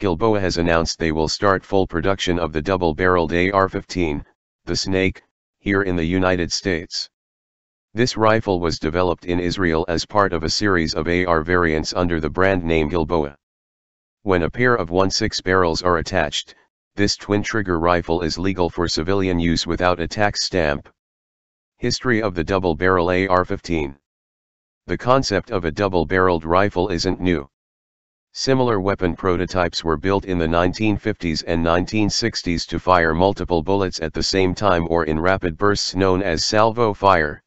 Gilboa has announced they will start full production of the double-barreled AR-15, the Snake, here in the United States. This rifle was developed in Israel as part of a series of AR variants under the brand name Gilboa. When a pair of 1.6 barrels are attached, this twin-trigger rifle is legal for civilian use without a tax stamp. History of the double-barrel AR-15 The concept of a double-barreled rifle isn't new. Similar weapon prototypes were built in the 1950s and 1960s to fire multiple bullets at the same time or in rapid bursts known as salvo fire.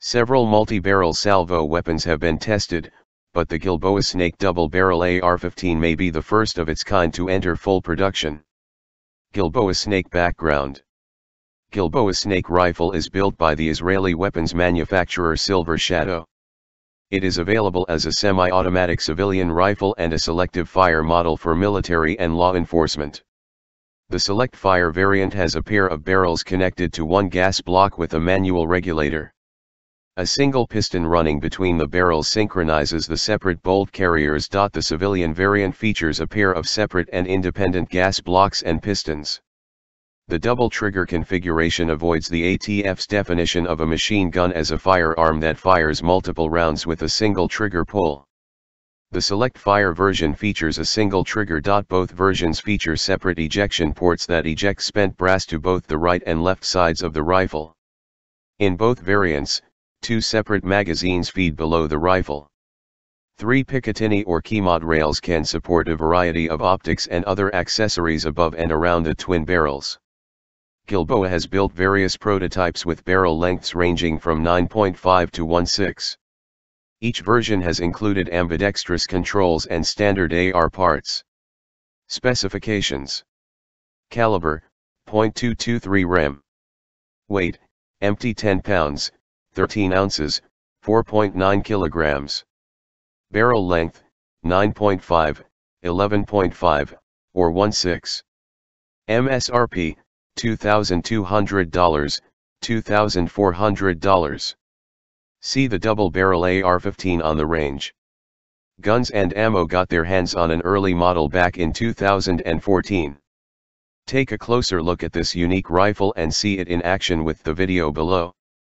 Several multi-barrel salvo weapons have been tested, but the Gilboa Snake double-barrel AR-15 may be the first of its kind to enter full production. Gilboa Snake Background Gilboa Snake rifle is built by the Israeli weapons manufacturer Silver Shadow. It is available as a semi-automatic civilian rifle and a selective fire model for military and law enforcement. The select fire variant has a pair of barrels connected to one gas block with a manual regulator. A single piston running between the barrels synchronizes the separate bolt carriers. The civilian variant features a pair of separate and independent gas blocks and pistons. The double trigger configuration avoids the ATF's definition of a machine gun as a firearm that fires multiple rounds with a single trigger pull. The Select Fire version features a single trigger. Both versions feature separate ejection ports that eject spent brass to both the right and left sides of the rifle. In both variants, two separate magazines feed below the rifle. Three Picatinny or Keymod rails can support a variety of optics and other accessories above and around the twin barrels. Gilboa has built various prototypes with barrel lengths ranging from 9.5 to 1.6. Each version has included ambidextrous controls and standard AR parts. Specifications Caliber, .223 rem. Weight, empty 10 pounds, 13 ounces, 4.9 kilograms. Barrel length, 9.5, 11.5, or 1.6. MSRP, $2,200, $2,400. See the double barrel AR-15 on the range. Guns and Ammo got their hands on an early model back in 2014. Take a closer look at this unique rifle and see it in action with the video below.